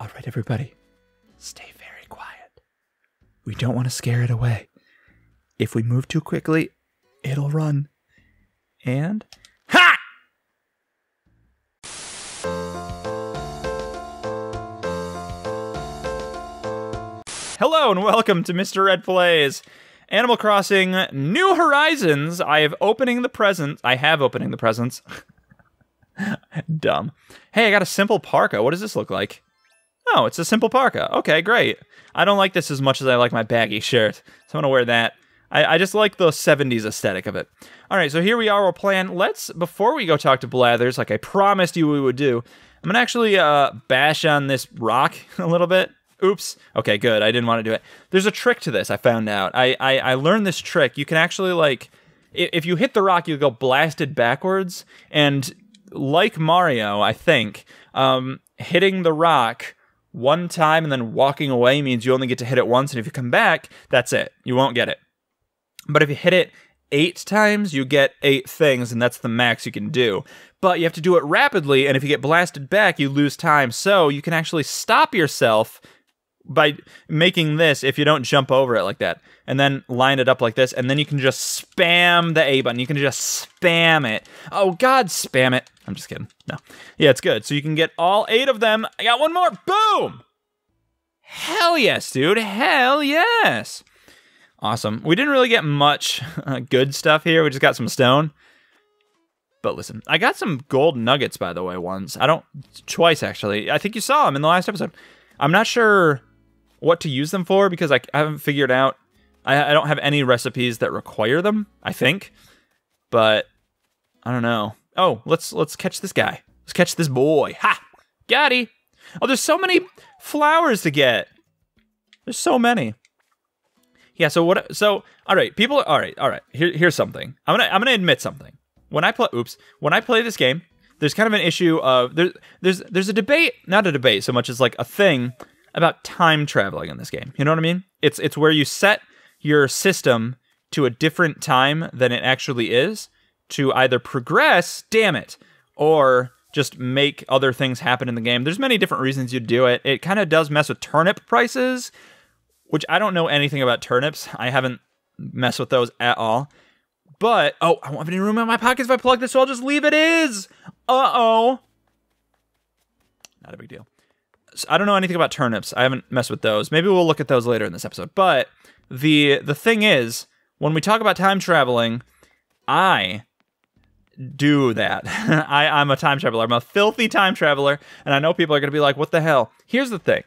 All right, everybody, stay very quiet. We don't want to scare it away. If we move too quickly, it'll run. And. Ha! Hello and welcome to Mr. Red Plays. Animal Crossing New Horizons. I have opening the presents. I have opening the presents. Dumb. Hey, I got a simple parka. What does this look like? Oh, it's a simple parka. Okay, great. I don't like this as much as I like my baggy shirt, so I'm gonna wear that. I, I just like the 70s aesthetic of it. All right, so here we are. We're playing. Let's before we go talk to Blathers, like I promised you we would do. I'm gonna actually uh, bash on this rock a little bit. Oops. Okay, good. I didn't want to do it. There's a trick to this. I found out. I I, I learned this trick. You can actually like, if you hit the rock, you go blasted backwards, and like Mario, I think, um, hitting the rock one time and then walking away means you only get to hit it once, and if you come back, that's it. You won't get it. But if you hit it eight times, you get eight things, and that's the max you can do. But you have to do it rapidly, and if you get blasted back, you lose time. So you can actually stop yourself by making this if you don't jump over it like that and then line it up like this and then you can just spam the a button. You can just spam it. Oh god spam it. I'm just kidding. No. Yeah it's good. So you can get all eight of them. I got one more. Boom! Hell yes dude. Hell yes. Awesome. We didn't really get much uh, good stuff here. We just got some stone. But listen i got some gold nuggets by the way once. I don't twice actually. I think you saw them in the last episode. I'm not sure what to use them for because I, haven't figured out. I, I don't have any recipes that require them. I think, but I don't know. Oh, let's let's catch this guy. Let's catch this boy. Ha! Got he. Oh, there's so many flowers to get. There's so many. Yeah. So what? So all right, people. All right, all right. Here, here's something. I'm gonna I'm gonna admit something. When I play, oops. When I play this game, there's kind of an issue of there, there's there's a debate, not a debate so much as like a thing about time traveling in this game. You know what I mean? It's it's where you set your system to a different time than it actually is to either progress, damn it, or just make other things happen in the game. There's many different reasons you do it. It kind of does mess with turnip prices, which I don't know anything about turnips. I haven't messed with those at all. But oh, I won't have any room in my pockets if I plug this, so I'll just leave it is. Uh oh. Not a big deal. I don't know anything about turnips. I haven't messed with those. Maybe we'll look at those later in this episode. But the the thing is, when we talk about time traveling, I do that. I, I'm a time traveler. I'm a filthy time traveler, and I know people are gonna be like, "What the hell?" Here's the thing.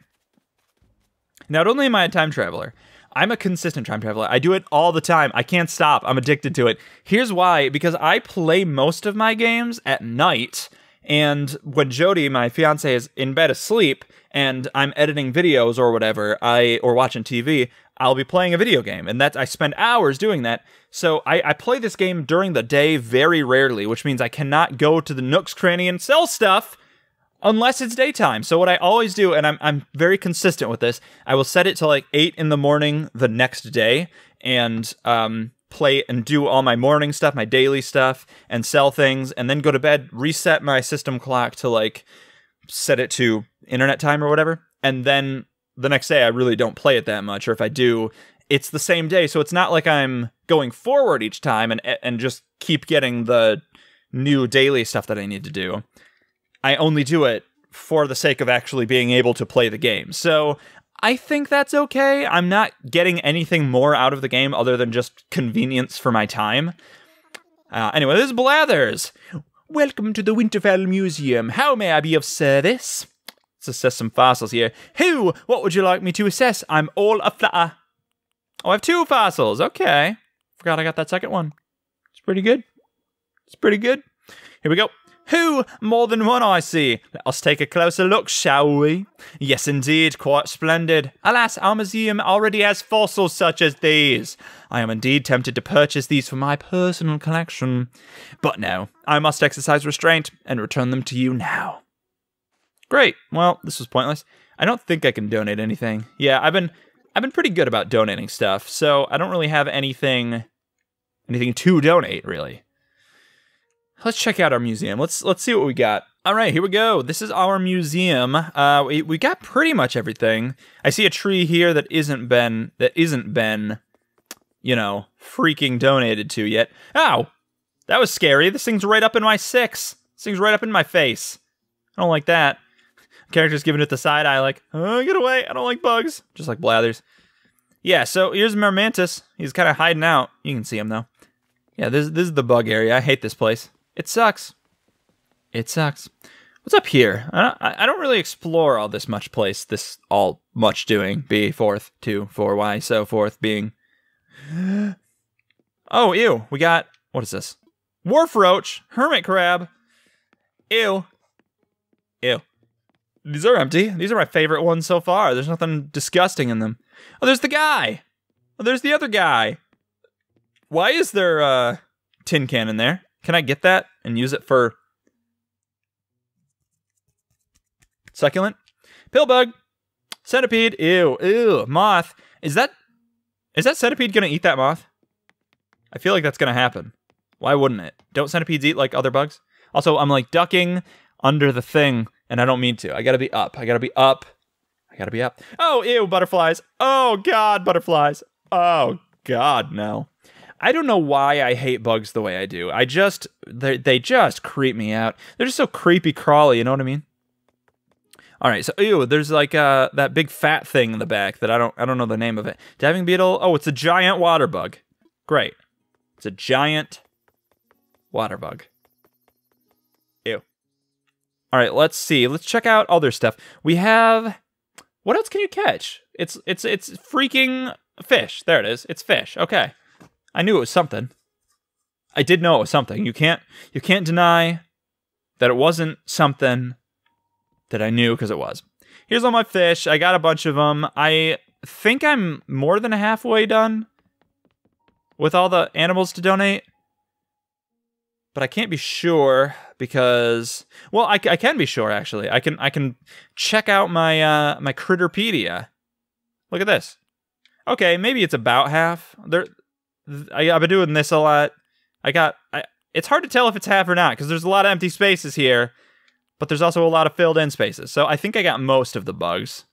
Not only am I a time traveler, I'm a consistent time traveler. I do it all the time. I can't stop. I'm addicted to it. Here's why because I play most of my games at night. And when Jody, my fiance, is in bed asleep, and I'm editing videos or whatever, I or watching TV, I'll be playing a video game, and that I spend hours doing that. So I, I play this game during the day very rarely, which means I cannot go to the Nook's Cranny and sell stuff unless it's daytime. So what I always do, and I'm I'm very consistent with this, I will set it to like eight in the morning the next day, and um play and do all my morning stuff, my daily stuff, and sell things, and then go to bed, reset my system clock to like set it to internet time or whatever, and then the next day I really don't play it that much, or if I do, it's the same day. So it's not like I'm going forward each time and and just keep getting the new daily stuff that I need to do. I only do it for the sake of actually being able to play the game. So I think that's okay. I'm not getting anything more out of the game other than just convenience for my time. Uh, anyway, this is Blathers. Welcome to the Winterfell Museum. How may I be of service? Let's assess some fossils here. Who? What would you like me to assess? I'm all a flutter. Oh, I have two fossils. Okay. Forgot I got that second one. It's pretty good. It's pretty good. Here we go. Who? More than one, I see. Let us take a closer look, shall we? Yes, indeed, quite splendid. Alas, our museum already has fossils such as these. I am indeed tempted to purchase these for my personal collection. But no, I must exercise restraint and return them to you now. Great. Well, this was pointless. I don't think I can donate anything. Yeah, I've been I've been pretty good about donating stuff, so I don't really have anything anything to donate, really. Let's check out our museum. Let's let's see what we got. All right, here we go. This is our museum. Uh, we, we got pretty much everything. I see a tree here that isn't been that isn't been, you know, freaking donated to yet. Ow, that was scary. This thing's right up in my six. This thing's right up in my face. I don't like that. Character's giving it the side eye, like, oh, get away. I don't like bugs. Just like Blathers. Yeah, so here's Mermantis. He's kind of hiding out. You can see him, though. Yeah, this, this is the bug area. I hate this place. It sucks. It sucks. What's up here? I don't, I don't really explore all this much place, this all much doing. B, fourth, two, four, Y, so forth, being. Oh, ew. We got. What is this? Wharf roach, hermit crab. Ew. Ew. These are empty. These are my favorite ones so far. There's nothing disgusting in them. Oh, there's the guy. Oh, there's the other guy. Why is there a tin can in there? Can I get that and use it for succulent? Pillbug. Centipede. Ew. Ew. Moth. Is that is that centipede gonna eat that moth? I feel like that's gonna happen. Why wouldn't it? Don't centipedes eat like other bugs? Also, I'm like ducking under the thing, and I don't mean to. I gotta be up. I gotta be up. I gotta be up. Oh, ew, butterflies. Oh, God, butterflies. Oh, God, no. I don't know why I hate bugs the way I do. I just, they, they just creep me out. They're just so creepy crawly, you know what I mean? All right, so ew, there's like uh, that big fat thing in the back that I don't I don't know the name of it. Diving beetle. Oh, it's a giant water bug. Great. It's a giant water bug. Ew. All right, let's see. Let's check out other stuff. We have what else can you catch? It's it's it's freaking fish. There it is. It's fish. Okay. I knew it was something. I did know it was something. You can't you can't deny that it wasn't something that I knew because it was. Here's all my fish. I got a bunch of them. I think I'm more than halfway done with all the animals to donate but I can't be sure because well, I, I can be sure actually. I can I can check out my uh, my Critterpedia. Look at this. Okay, maybe it's about half. There, I, have been doing this a lot. I got. I, it's hard to tell if it's half or not because there's a lot of empty spaces here, but there's also a lot of filled in spaces. So I think I got most of the bugs.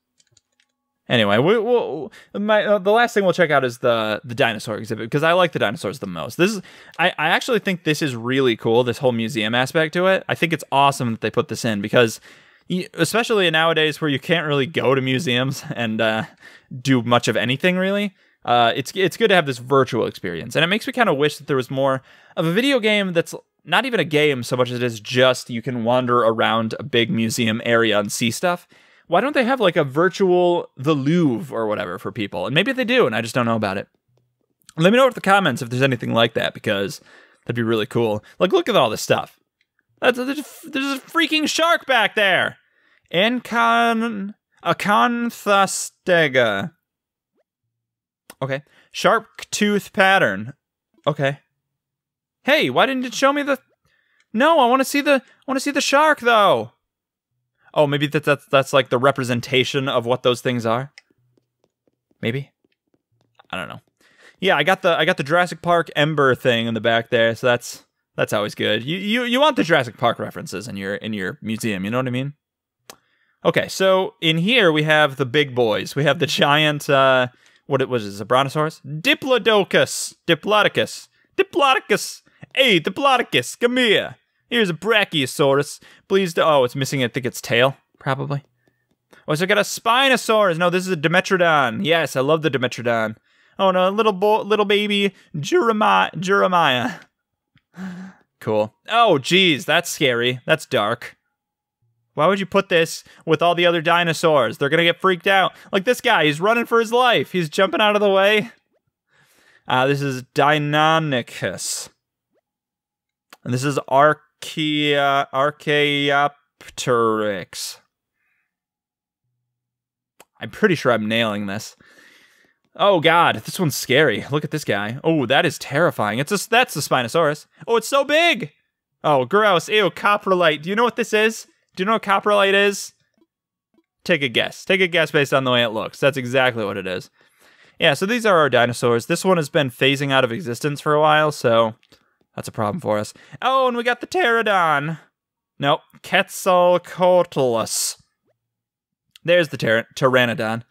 Anyway, we, we'll, my, uh, the last thing we'll check out is the the dinosaur exhibit because I like the dinosaurs the most. This is I, I actually think this is really cool. This whole museum aspect to it. I think it's awesome that they put this in because, especially nowadays where you can't really go to museums and uh, do much of anything really. Uh, it's it's good to have this virtual experience, and it makes me kind of wish that there was more of a video game that's not even a game so much as it is just you can wander around a big museum area and see stuff why don't they have like a virtual the Louvre or whatever for people? And maybe they do, and I just don't know about it. Let me know in the comments if there's anything like that because that'd be really cool. Like, look at all this stuff. That's, there's, there's a freaking shark back there. Encon. Okay. Sharp tooth pattern. Okay. Hey, why didn't it show me the? No, I want to see the. I want to see the shark though oh, maybe that, that's that's like the representation of what those things are. Maybe. I don't know. Yeah, I got the I got the Jurassic Park amber thing in the back there, so that's that's always good. You you you want the Jurassic Park references in your in your museum, you know what I mean? Okay, so in here we have the big boys. We have the giant uh what it was, a brontosaurus? Diplodocus. Diplodocus. Diplodocus. Hey, Diplodocus, come here. Here's a Brachiosaurus. Please, do- oh, it's missing, I think it's tail, probably. Oh, so I got a Spinosaurus. No, this is a Dimetrodon. Yes, I love the Dimetrodon. Oh no, little boy, little baby Jeremiah. Jeremiah. Cool. Oh, geez, that's scary. That's dark. Why would you put this with all the other dinosaurs? They're gonna get freaked out. Like this guy, he's running for his life. He's jumping out of the way. Uh, this is Deinonychus. And this is Arc Archaea, Archaeopteryx. I'm pretty sure I'm nailing this. Oh god, this one's scary. Look at this guy. Oh, that is terrifying. It's a, that's the Spinosaurus. Oh, it's so big. Oh, gross. Ew, coprolite. Do you know what this is? Do you know what coprolite is? Take a guess. Take a guess based on the way it looks. That's exactly what it is. Yeah, so these are our dinosaurs. This one has been phasing out of existence for a while, so That's a problem for us. Oh, and we got the pterodon. Nope, Quetzalcoatlus. There's the tyr- pteranodon.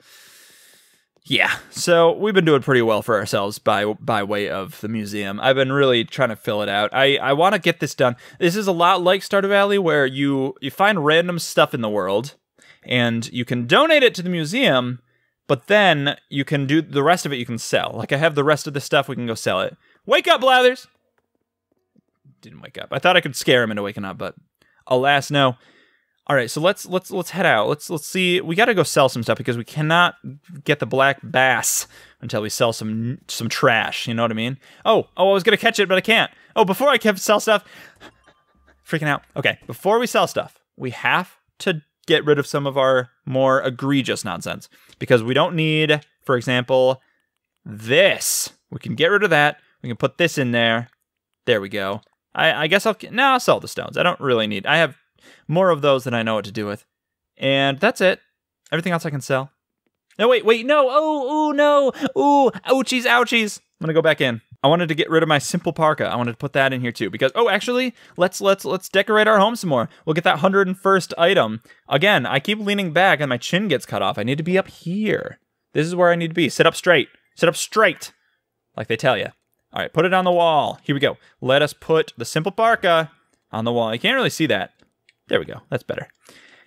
Yeah, so we've been doing pretty well for ourselves by by way of the museum. I've been really trying to fill it out. I, I want to get this done. This is a lot like Stardew Valley, where you you find random stuff in the world, and you can donate it to the museum, but then you can do the rest of it. You can sell. Like I have the rest of the stuff. We can go sell it. Wake up, Blathers! Didn't wake up. I thought I could scare him into waking up, but alas, no. All right, so let's let's let's head out. Let's let's see. We got to go sell some stuff because we cannot get the black bass until we sell some some trash. You know what I mean? Oh, oh, I was gonna catch it, but I can't. Oh, before I can sell stuff, freaking out. Okay, before we sell stuff, we have to get rid of some of our more egregious nonsense because we don't need, for example, this. We can get rid of that. We can put this in there. There we go. I, I guess I'll now I'll sell the stones. I don't really need. I have more of those than I know what to do with. And that's it. Everything else I can sell. No, wait, wait, no. Oh, oh, no. Ooh, ouchies, ouchies. I'm gonna go back in. I wanted to get rid of my simple parka. I wanted to put that in here too because oh, actually, let's let's let's decorate our home some more. We'll get that 101st item. Again, I keep leaning back and my chin gets cut off. I need to be up here. This is where I need to be. Sit up straight. Sit up straight. Like they tell you. All right, put it on the wall. Here we go. Let us put the simple parka on the wall. You can't really see that. There we go. That's better.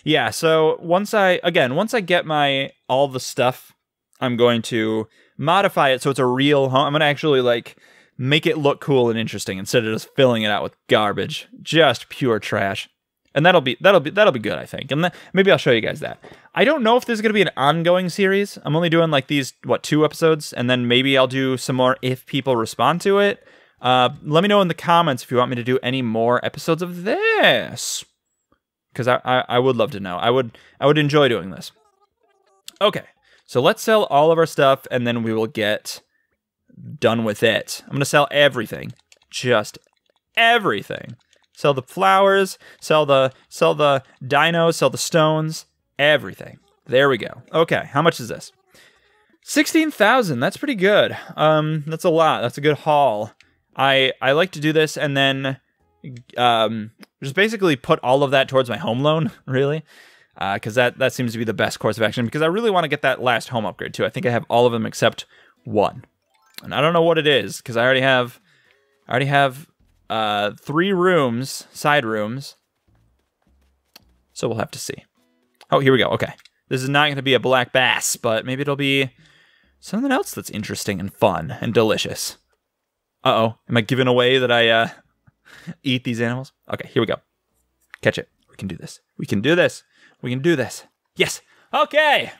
Yeah, so once I again, once I get my all the stuff, I'm going to modify it so it's a real home. I'm going to actually like make it look cool and interesting instead of just filling it out with garbage, just pure trash. And that'll be that'll be that'll be good, I think. And maybe I'll show you guys that. I don't know if this is going to be an ongoing series. I'm only doing like these what two episodes, and then maybe I'll do some more if people respond to it. Uh, let me know in the comments if you want me to do any more episodes of this because I, I, I would love to know. I would I would enjoy doing this. Okay, so let's sell all of our stuff and then we will get done with it. I'm gonna sell everything, just everything. Sell the flowers, sell the sell the dinos, sell the stones, everything. There we go. Okay, how much is this? Sixteen thousand. That's pretty good. Um, that's a lot. That's a good haul. I I like to do this and then um, just basically put all of that towards my home loan, really, because uh, that that seems to be the best course of action. Because I really want to get that last home upgrade too. I think I have all of them except one, and I don't know what it is because I already have, I already have uh, three rooms, side rooms. So we'll have to see. Oh, here we go. Okay, this is not going to be a black bass, but maybe it'll be something else that's interesting and fun and delicious. Uh oh, am I giving away that I uh, eat these animals. Okay, here we go. Catch it. We can do this. We can do this. We can do this. Yes. Okay.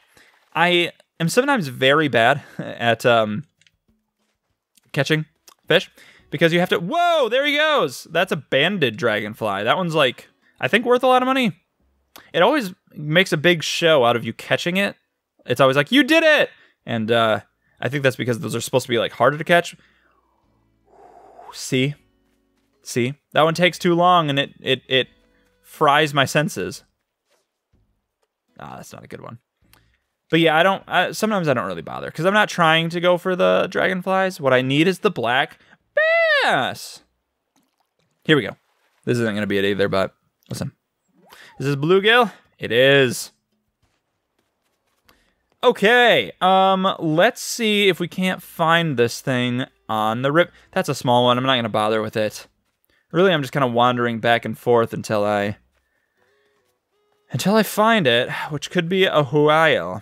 I am sometimes very bad at um, catching fish because you have to. Whoa, there he goes. That's a banded dragonfly. That one's like, I think, worth a lot of money. It always makes a big show out of you catching it. It's always like, you did it. And uh, I think that's because those are supposed to be like harder to catch. See? See, that one takes too long and it it it fries my senses. Ah, that's not a good one. But yeah, I don't. I, sometimes I don't really bother because I'm not trying to go for the dragonflies. What I need is the black bass. Here we go. This isn't gonna be it either, but listen. Is this bluegill? It is. Okay, um, let's see if we can't find this thing on the rip. That's a small one. I'm not gonna bother with it. Really, I'm just kind of wandering back and forth until I... Until I find it, which could be a while.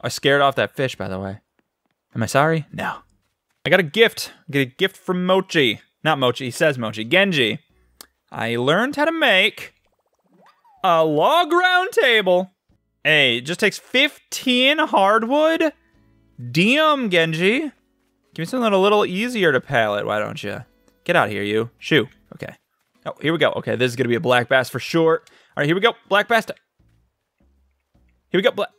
I scared off that fish, by the way. Am I sorry? No. I got a gift. I get a gift from Mochi. Not Mochi, he says Mochi. Genji. I learned how to make a log round table. Hey, it just takes 15 hardwood? Damn, Genji. Give me something a little easier to pallet, why don't you? Get out here, you. Shoo. Okay. Oh, here we go. Okay, this is going to be a black bass for sure. All right, here we go. Black bass. Here we go. Black.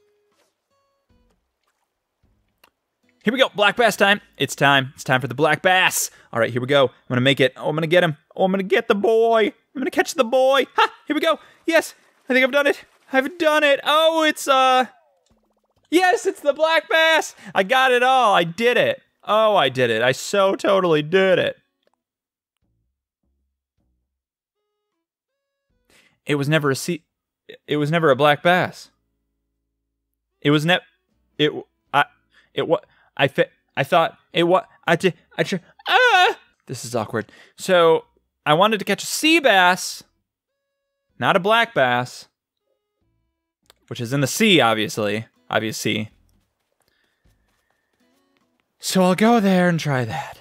Here we go. Black bass time. It's time. It's time for the black bass. All right, here we go. I'm to make it. Oh, I'm to get him. Oh, I'm to get the boy. I'm to catch the boy. Ha! Here we go. Yes. I think I've done it. I've done it. Oh, it's, uh... Yes, it's the black bass. I got it all. I did it. Oh, I did it. I so totally did it. It was never a sea. It was never a black bass. It was ne. It. I. It. What. I. Fi- I thought it. What. I. Did. I. Tr- ah. This is awkward. So I wanted to catch a sea bass, not a black bass, which is in the sea, obviously. Obvious. So I'll go there and try that.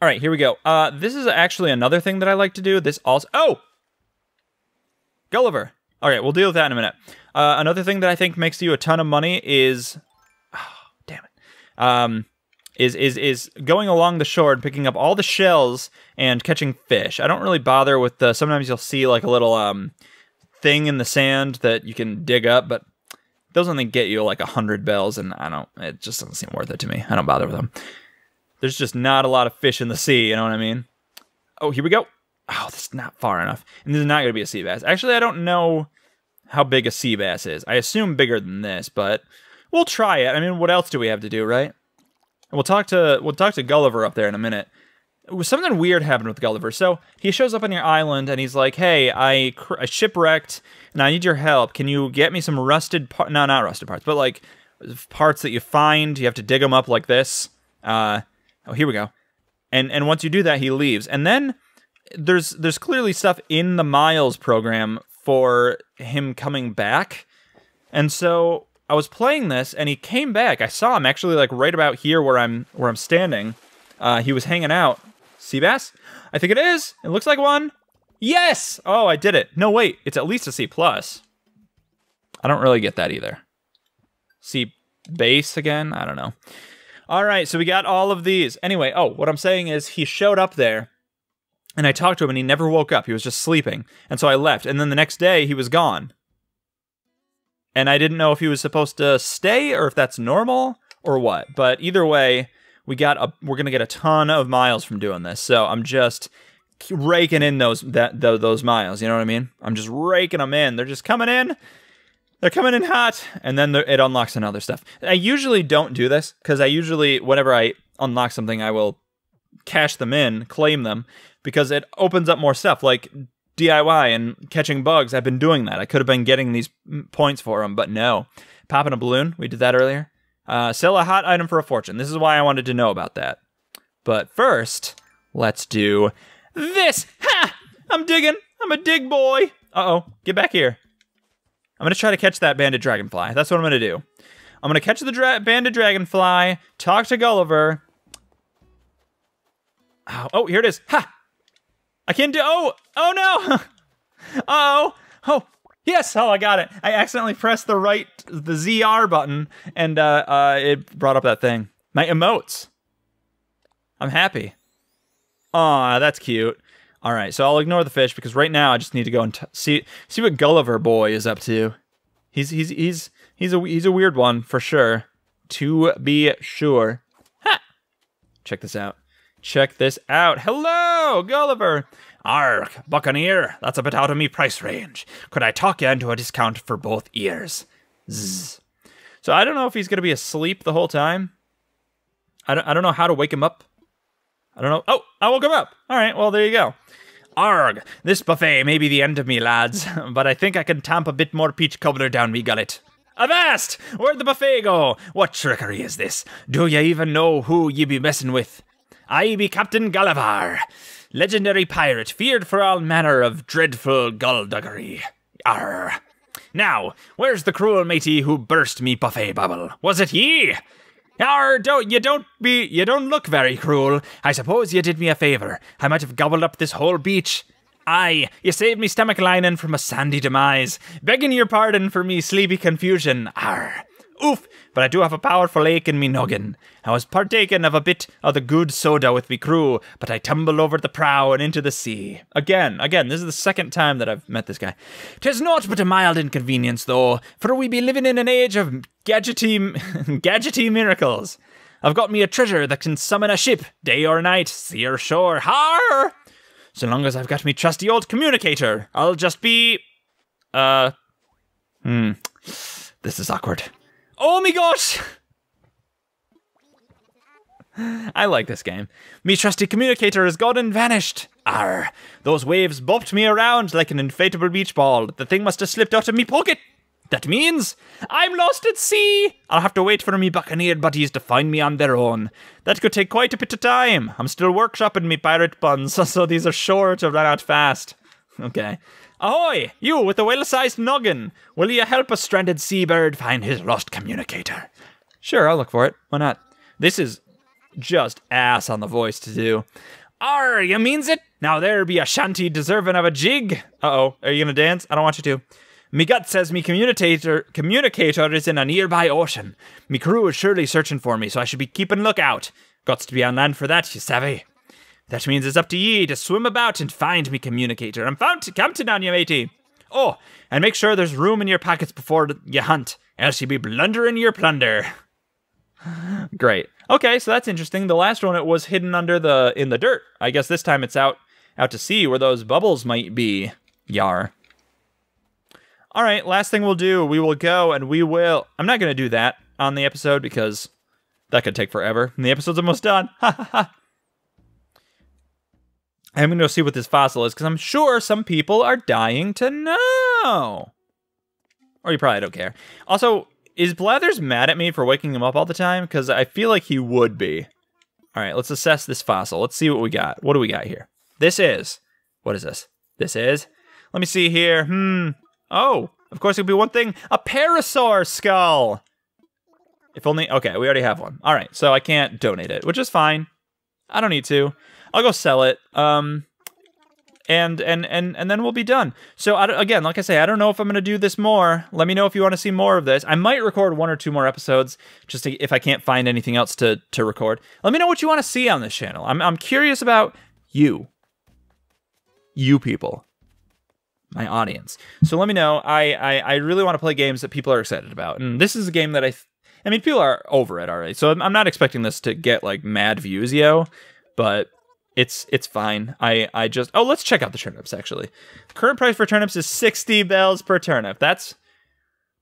All right, here we go. Uh, this is actually another thing that I like to do. This also. Oh, Gulliver. All right, we'll deal with that in a minute. Uh, another thing that I think makes you a ton of money is, oh, damn it, um, is is is going along the shore and picking up all the shells and catching fish. I don't really bother with the. Sometimes you'll see like a little um thing in the sand that you can dig up, but those only get you like a hundred bells, and I don't. It just doesn't seem worth it to me. I don't bother with them. There's just not a lot of fish in the sea. You know what I mean? Oh, here we go. Oh, that's not far enough. And this is not going to be a sea bass. Actually, I don't know how big a sea bass is. I assume bigger than this, but we'll try it. I mean, what else do we have to do, right? And we'll talk to we'll talk to Gulliver up there in a minute. Something weird happened with Gulliver. So he shows up on your island and he's like, "Hey, I, I shipwrecked and I need your help. Can you get me some rusted parts? No, not rusted parts, but like parts that you find. You have to dig them up like this. Uh, oh, here we go. And and once you do that, he leaves. And then there's there's clearly stuff in the Miles program for him coming back. And so I was playing this and he came back. I saw him actually like right about here where I'm where I'm standing. Uh, he was hanging out. Sea bass? I think it is. It looks like one. Yes! Oh, I did it. No, wait. It's at least a C plus. I don't really get that either. C base again? I don't know. All right, so we got all of these. Anyway, oh, what I'm saying is he showed up there and I talked to him and he never woke up. He was just sleeping. And so I left. And then the next day he was gone. And I didn't know if he was supposed to stay or if that's normal or what. But either way, we got a we're going to get a ton of miles from doing this. So I'm just raking in those that those miles, you know what I mean? I'm just raking them in. They're just coming in. They're coming in hot and then it unlocks another stuff. I usually don't do this cuz I usually whenever I unlock something I will cash them in, claim them because it opens up more stuff like DIY and catching bugs. I've been doing that. I could have been getting these points for them, but no. Popping a balloon, we did that earlier. Uh, sell a hot item for a fortune. This is why I wanted to know about that. But first, let's do this. Ha! I'm digging. I'm a dig boy. Uh oh. Get back here. I'm going to try to catch that banded dragonfly. That's what I'm going to do. I'm going to catch the dra banded dragonfly, talk to Gulliver. Oh, oh, here it is. Ha! I can't do. Oh, oh no. oh, oh, yes. Oh, I got it. I accidentally pressed the right, the ZR button, and uh, uh, it brought up that thing. My emotes. I'm happy. Aw, that's cute. All right, so I'll ignore the fish because right now I just need to go and see see what Gulliver boy is up to. He's he's he's he's a he's a weird one for sure. To be sure. Ha! Check this out. Check this out. Hello, Gulliver. Arg, Buccaneer, that's a bit out of me price range. Could I talk you into a discount for both ears? Zzz. So I don't know if he's going to be asleep the whole time. I don't, I don't know how to wake him up. I don't know. Oh, I woke him up. All right, well, there you go. Arg, this buffet may be the end of me, lads, but I think I can tamp a bit more peach cobbler down me gullet. Avast! Where'd the buffet go? What trickery is this? Do ye even know who ye be messing with? I be Captain Gulliver, legendary pirate, feared for all manner of dreadful gullduggery. Arr. Now, where's the cruel matey who burst me buffet bubble? Was it ye? Arr, don't you don't be you don't look very cruel. I suppose you did me a favor. I might have gobbled up this whole beach. Aye, you saved me stomach lining from a sandy demise. Begging your pardon for me sleepy confusion. Arr. Oof, but I do have a powerful ache in me noggin. I was partaking of a bit of the good soda with me crew, but I tumbled over the prow and into the sea. Again, again, this is the second time that I've met this guy. Tis naught but a mild inconvenience, though, for we be living in an age of gadgety, gadgety miracles. I've got me a treasure that can summon a ship, day or night, sea or shore. Har! So long as I've got me trusty old communicator, I'll just be. Uh. Hmm. This is awkward. Oh my gosh! I like this game. Me trusty communicator is gone and vanished. Arr, those waves bopped me around like an inflatable beach ball. The thing must have slipped out of me pocket. That means I'm lost at sea. I'll have to wait for me buccaneer buddies to find me on their own. That could take quite a bit of time. I'm still workshopping me pirate buns, so these are sure to run out fast. Okay. Ahoy! You with the well-sized noggin! Will you help a stranded seabird find his lost communicator? Sure, I'll look for it. Why not? This is just ass on the voice to do. Arr, you means it? Now there be a shanty deserving of a jig. Uh-oh, are you gonna dance? I don't want you to. Me gut says me communicator communicator is in a nearby ocean. Me crew is surely searching for me, so I should be keeping lookout. Gots to be on land for that, you savvy. That means it's up to ye to swim about and find me communicator. I'm found to come to down, you matey. Oh, and make sure there's room in your pockets before you hunt, else ye be blundering your plunder. Great. Okay, so that's interesting. The last one it was hidden under the in the dirt. I guess this time it's out out to sea where those bubbles might be. Yar. All right, last thing we'll do, we will go and we will. I'm not going to do that on the episode because that could take forever. And the episode's almost done. I'm going to go see what this fossil is because I'm sure some people are dying to know. Or you probably don't care. Also, is Blathers mad at me for waking him up all the time? Because I feel like he would be. All right, let's assess this fossil. Let's see what we got. What do we got here? This is. What is this? This is. Let me see here. Hmm. Oh, of course it would be one thing. A parasaur skull. If only. Okay, we already have one. All right, so I can't donate it, which is fine. I don't need to. I'll go sell it. Um, and and and and then we'll be done. So I, again, like I say, I don't know if I'm going to do this more. Let me know if you want to see more of this. I might record one or two more episodes just to, if I can't find anything else to to record. Let me know what you want to see on this channel. I'm I'm curious about you, you people, my audience. So let me know. I I, I really want to play games that people are excited about, and this is a game that I. I mean, people are over it already, so I'm, I'm not expecting this to get like mad views, yo. But it's it's fine. I I just oh let's check out the turnips actually. Current price for turnips is sixty bells per turnip. That's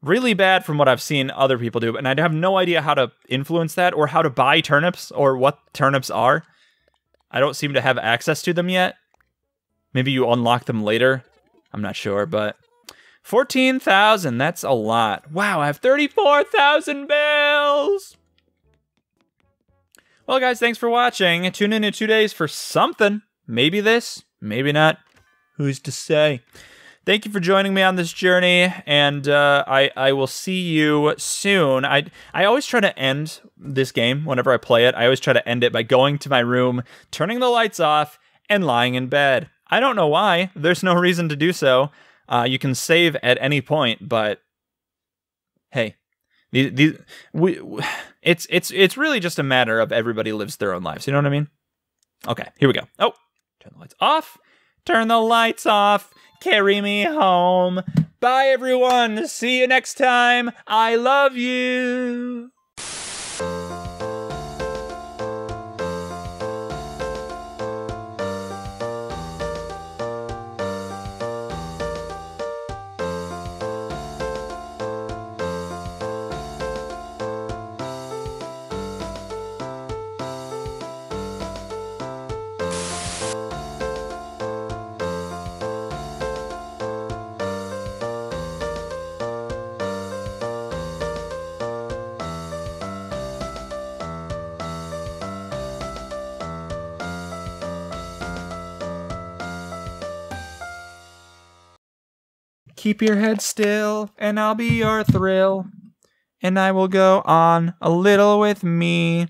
really bad from what I've seen other people do, and I have no idea how to influence that or how to buy turnips or what turnips are. I don't seem to have access to them yet. Maybe you unlock them later. I'm not sure, but 14,000, that's a lot. Wow, I have 34,000 bells. Well, guys, thanks for watching. Tune in in two days for something. Maybe this, maybe not. Who's to say? Thank you for joining me on this journey, and uh, I I will see you soon. I I always try to end this game whenever I play it. I always try to end it by going to my room, turning the lights off, and lying in bed. I don't know why. There's no reason to do so. Uh, you can save at any point, but hey, these, these we, it's it's it's really just a matter of everybody lives their own lives. You know what I mean? Okay, here we go. Oh, turn the lights off. Turn the lights off. Carry me home. Bye, everyone. See you next time. I love you. Keep your head still, and I'll be your thrill. And I will go on a little with me.